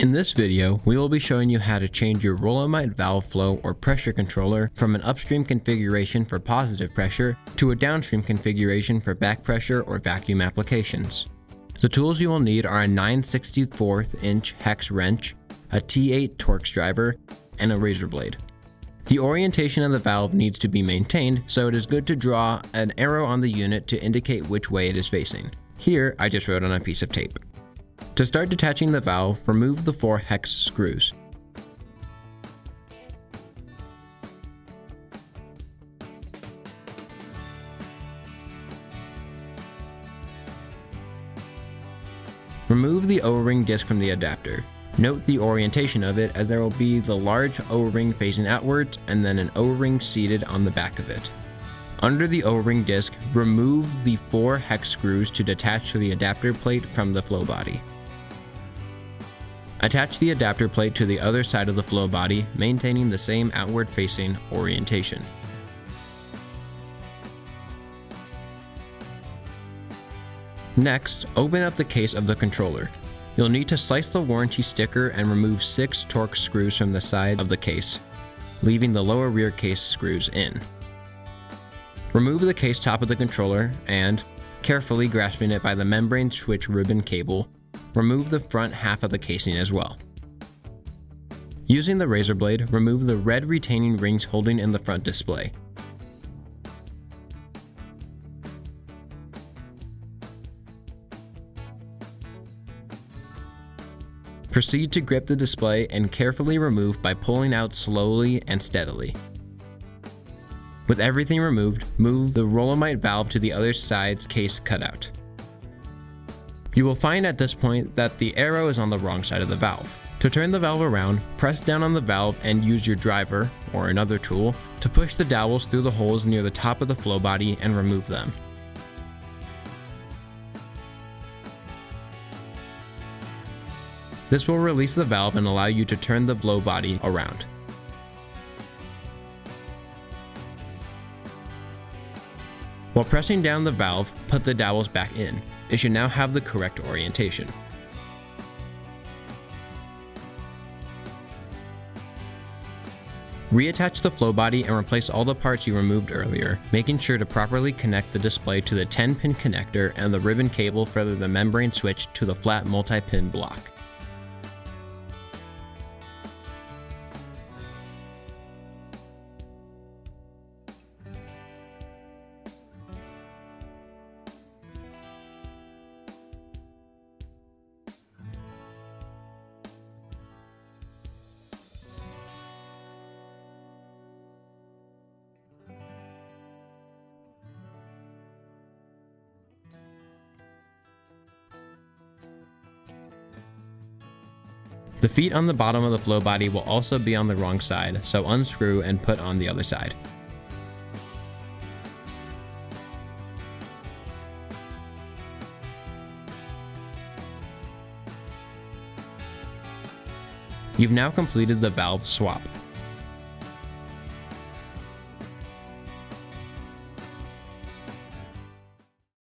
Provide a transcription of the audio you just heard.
In this video, we will be showing you how to change your Rolamite valve flow or pressure controller from an upstream configuration for positive pressure to a downstream configuration for back pressure or vacuum applications. The tools you will need are a 9 64th inch hex wrench, a T8 Torx driver, and a razor blade. The orientation of the valve needs to be maintained, so it is good to draw an arrow on the unit to indicate which way it is facing. Here, I just wrote on a piece of tape. To start detaching the valve, remove the four hex screws. Remove the O-ring disc from the adapter. Note the orientation of it as there will be the large O-ring facing outwards and then an O-ring seated on the back of it. Under the O-ring disc, remove the four hex screws to detach the adapter plate from the flow body. Attach the adapter plate to the other side of the flow body, maintaining the same outward facing orientation. Next, open up the case of the controller. You'll need to slice the warranty sticker and remove six Torx screws from the side of the case, leaving the lower rear case screws in. Remove the case top of the controller and, carefully grasping it by the membrane switch ribbon cable, remove the front half of the casing as well. Using the razor blade, remove the red retaining rings holding in the front display. Proceed to grip the display and carefully remove by pulling out slowly and steadily. With everything removed, move the Rolamite valve to the other side's case cutout. You will find at this point that the arrow is on the wrong side of the valve. To turn the valve around, press down on the valve and use your driver, or another tool, to push the dowels through the holes near the top of the flow body and remove them. This will release the valve and allow you to turn the flow body around. While pressing down the valve, put the dowels back in. It should now have the correct orientation. Reattach the flow body and replace all the parts you removed earlier, making sure to properly connect the display to the 10-pin connector and the ribbon cable for the membrane switch to the flat multi-pin block. The feet on the bottom of the flow body will also be on the wrong side, so unscrew and put on the other side. You've now completed the valve swap.